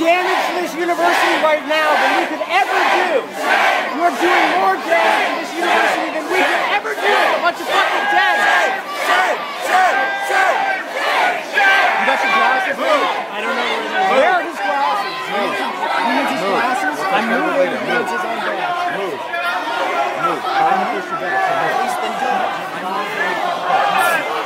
damage to this university right now than we could ever do. You're doing more damage to this university than we could ever do. A bunch of fucking dead. You got your glasses? I don't know where they are. Where are his glasses? He needs his glasses? I'm moving. He needs his own glasses. Move. Move. I'm gonna push your back. He's been doing it.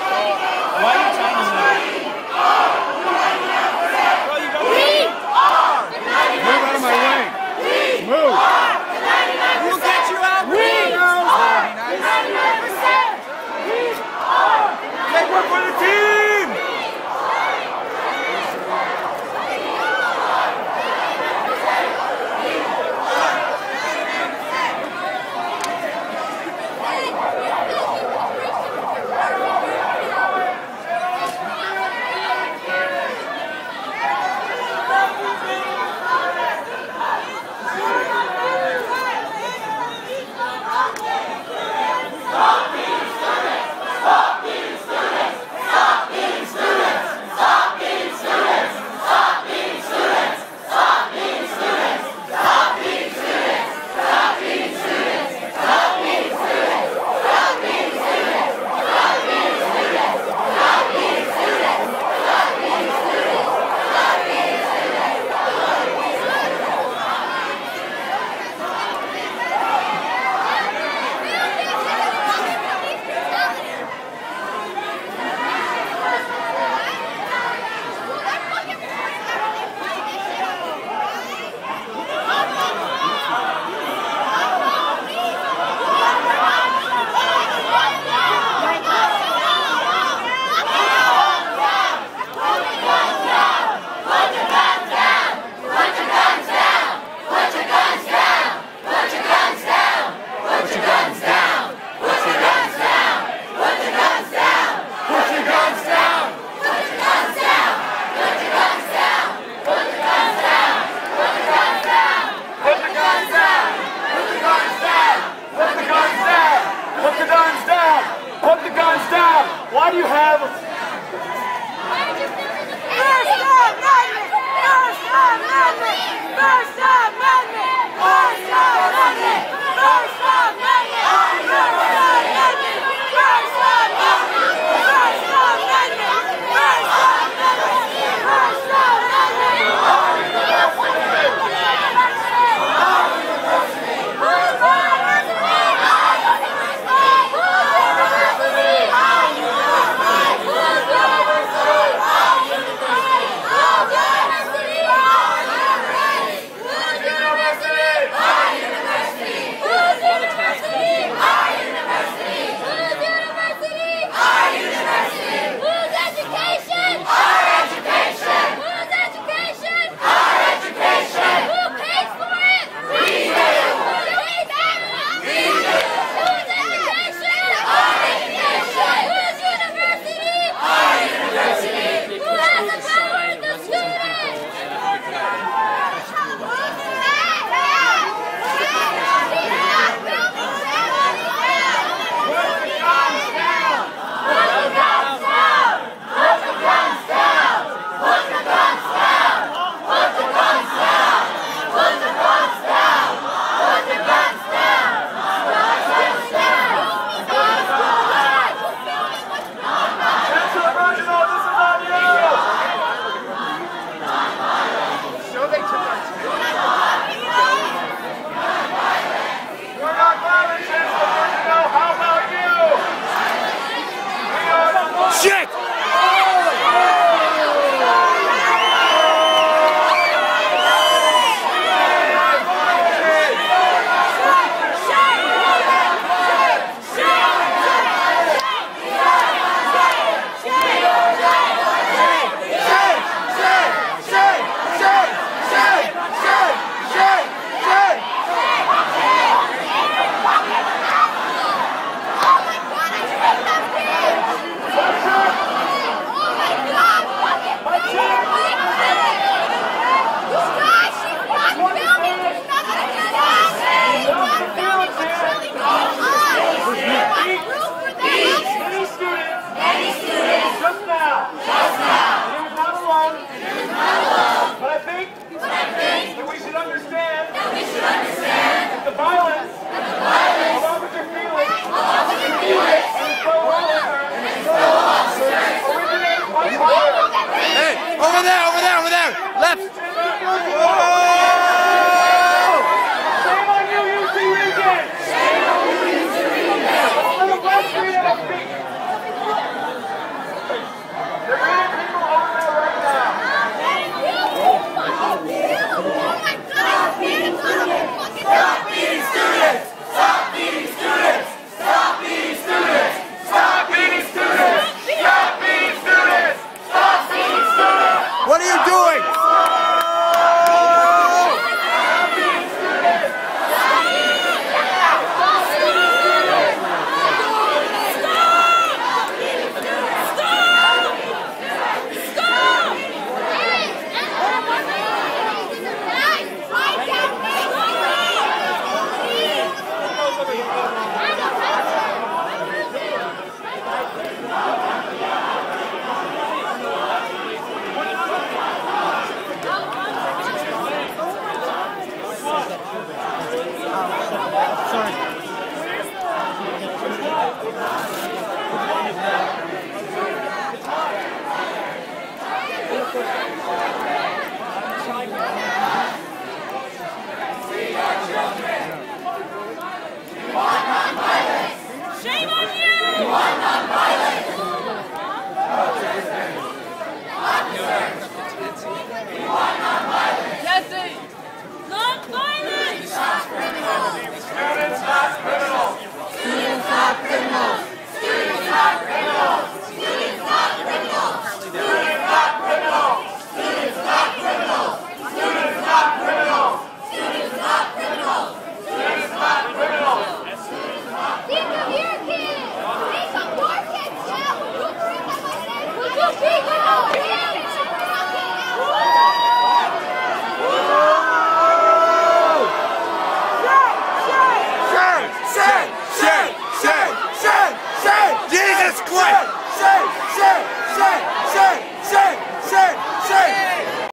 Let's.